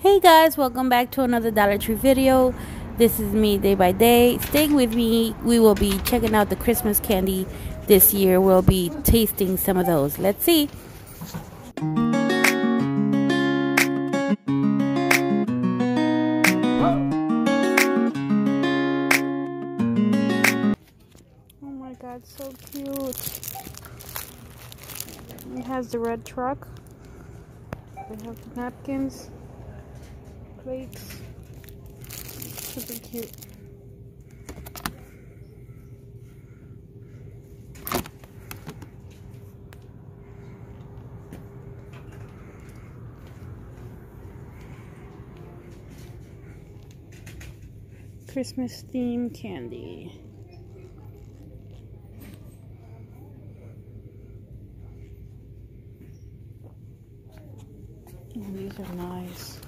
Hey guys, welcome back to another Dollar Tree video. This is me day by day. Stay with me. We will be checking out the Christmas candy this year. We'll be tasting some of those. Let's see. Oh my god, so cute. It has the red truck. They have the napkins, plates. Super cute. Christmas theme candy. Oh, these are nice.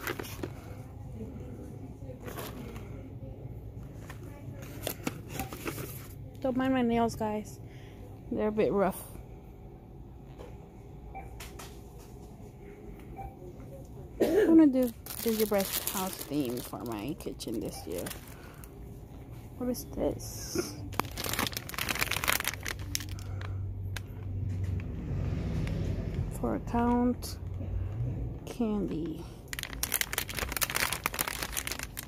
Don't mind my nails, guys. They're a bit rough. I'm gonna do gingerbread house theme for my kitchen this year. What is this? For account candy.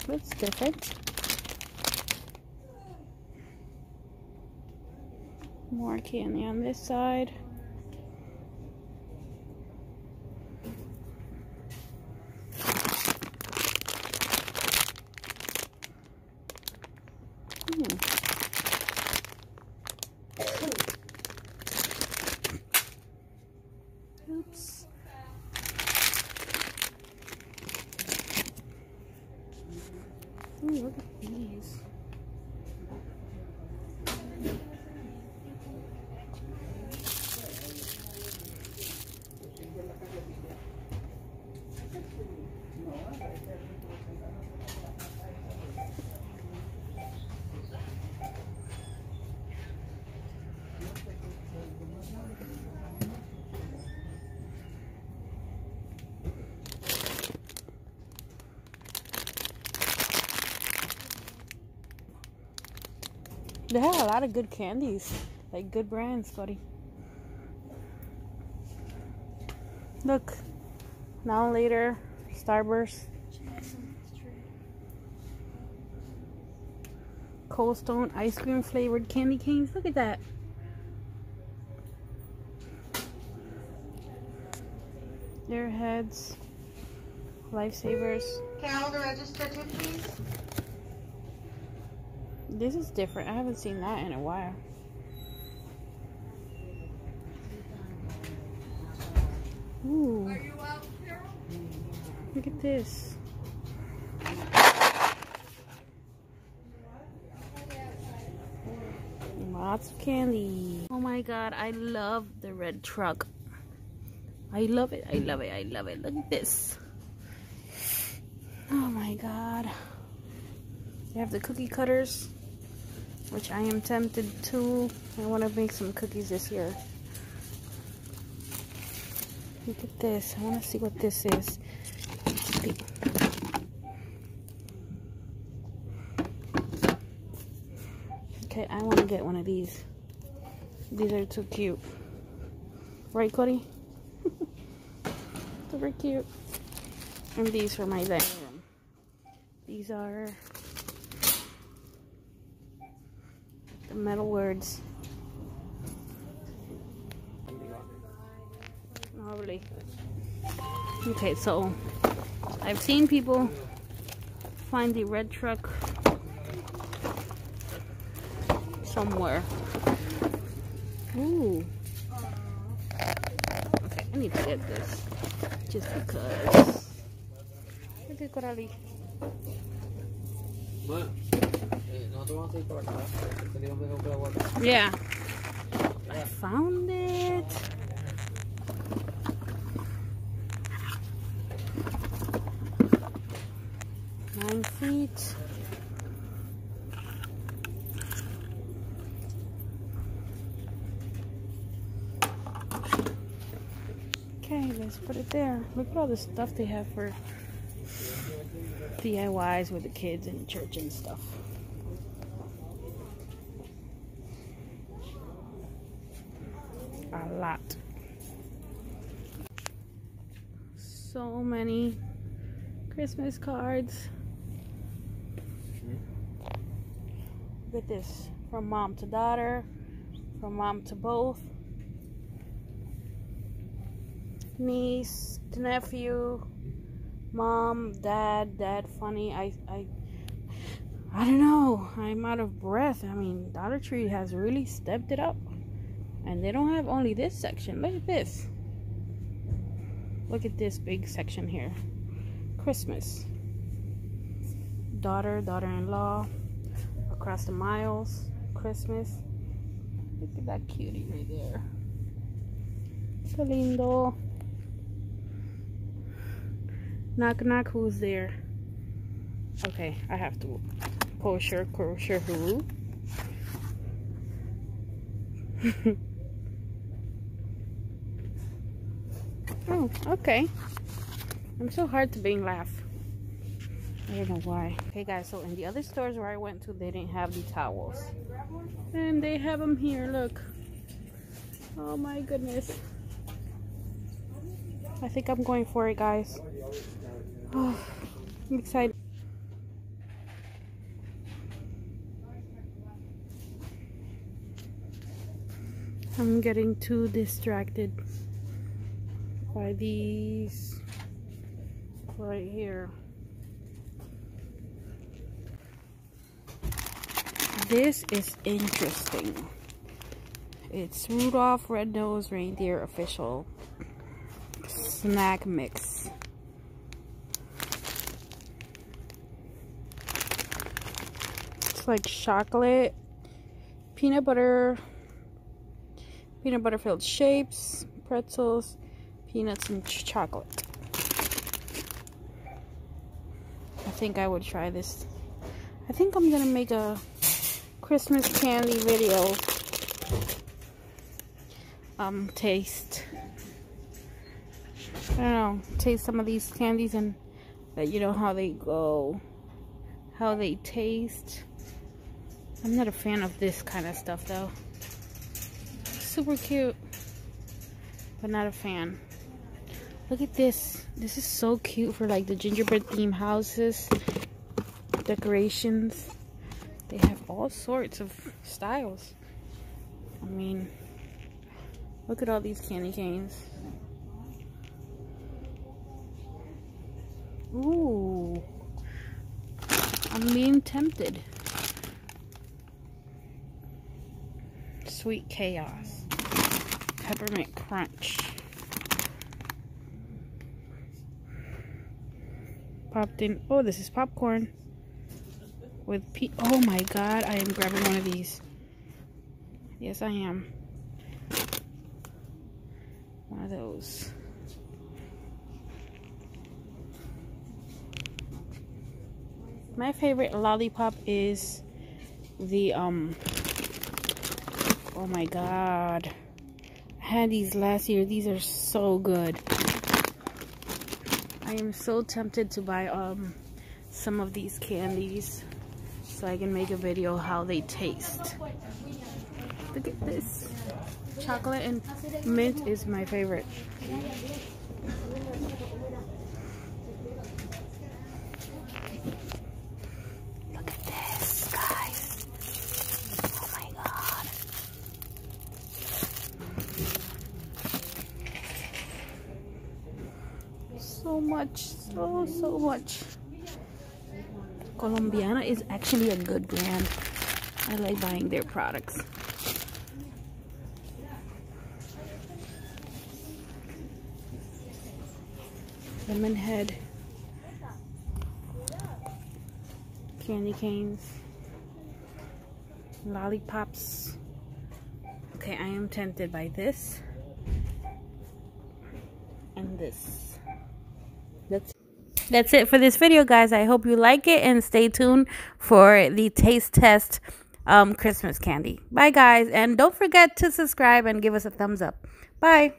That's different. More candy on this side. Hmm. Oops. Ooh, look at these. They have a lot of good candies, like good brands, buddy. Look, now later, Starburst, Cold Stone ice cream flavored candy canes. Look at that. Airheads, Lifesavers. Can I hold the register too, please? This is different. I haven't seen that in a while. Ooh. Are you out, Look at this. Lots of candy. Oh my god, I love the red truck. I love it, I love it, I love it. Look at this. Oh my god. They have the cookie cutters, which I am tempted to. I want to make some cookies this year. Look at this. I want to see what this is. Okay, I want to get one of these. These are too cute. Right, Cody? Super cute. And these for my dining room. These are the metal words. Lovely. Okay, so I've seen people find the red truck somewhere. Ooh. Okay, I need to get this just because. Look at Corali. Yeah. I found it. Nine feet. Okay, let's put it there. Look at all the stuff they have for DIYs with the kids in church and stuff. A lot. So many Christmas cards. Look at this. From mom to daughter. From mom to both. Niece to nephew. Mom, dad, dad funny. I I I don't know. I'm out of breath. I mean, Dollar Tree has really stepped it up. And they don't have only this section. Look at this. Look at this big section here. Christmas. Daughter, daughter-in-law, across the miles, Christmas. Look at that cutie right there. Qué lindo. Knock knock, who's there? Okay, I have to kosher kosher who? oh, okay. I'm so hard to being laugh. I don't know why. Okay, guys, so in the other stores where I went to, they didn't have the towels. And they have them here, look. Oh my goodness. I think I'm going for it, guys. Oh, I'm excited. I'm getting too distracted by these right here. This is interesting. It's Rudolph Red-Nosed Reindeer official snack mix. It's like chocolate, peanut butter, peanut butter filled shapes, pretzels, peanuts, and ch chocolate. I think I would try this. I think I'm gonna make a Christmas candy video. Um, taste. I don't know. Taste some of these candies and let you know how they go. How they taste. I'm not a fan of this kind of stuff though. Super cute. But not a fan. Look at this. This is so cute for like the gingerbread theme houses. Decorations. They have all sorts of styles. I mean, look at all these candy canes. Ooh. I'm being tempted. Sweet Chaos. Peppermint Crunch. Popped in. Oh, this is popcorn. With pe. Oh my god, I am grabbing one of these. Yes, I am. One of those. My favorite lollipop is the, um, oh my god. I had these last year. These are so good. I am so tempted to buy, um, some of these candies so I can make a video how they taste. Look at this. Chocolate and mint is my favorite. So much so so much. Colombina is actually a good brand. I like buying their products. Lemon head. Candy canes. Lollipops. Okay i am tempted by this. And this that's it for this video guys. I hope you like it and stay tuned for the taste test um christmas candy. Bye guys and don't forget to subscribe and give us a thumbs up. Bye